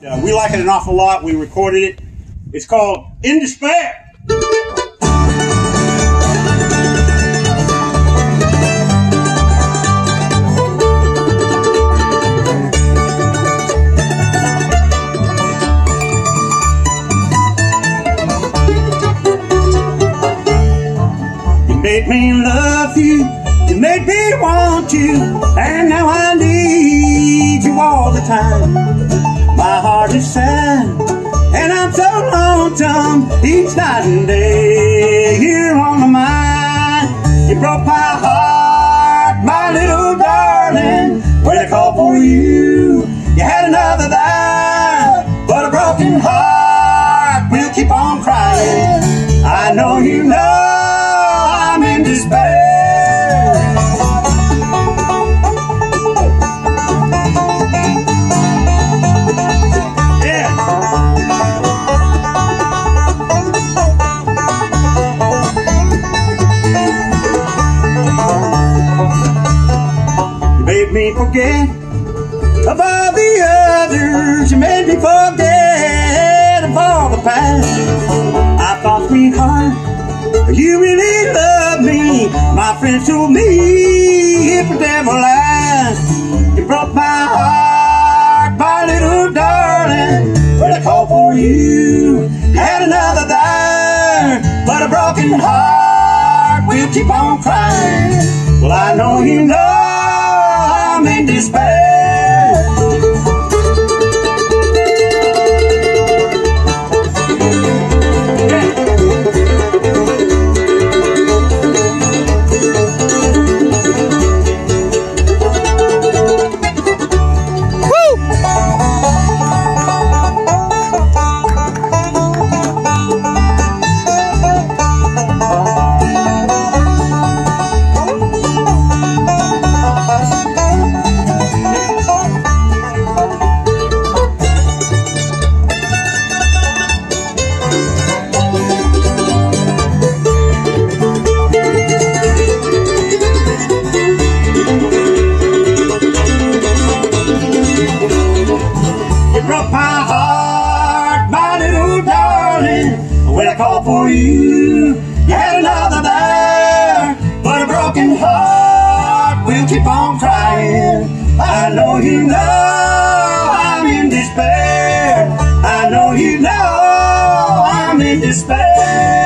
Uh, we like it an awful lot. We recorded it. It's called In Despair. You made me love you. You made me want you. And now I need you all the time. Lonesome each night and day. You're on my mind. You broke my heart, my little darling. When I called for you made me forget of all the others. You made me forget of all the past. I thought, sweetheart, you really loved me. My friends told me if the devil asked, you broke my heart, my little darling. When I called for you, had another there, but a broken heart will keep on crying. Well, I know you know despair. I called for you, had another there. But a broken heart will keep on crying. I know you know I'm in despair. I know you know I'm in despair.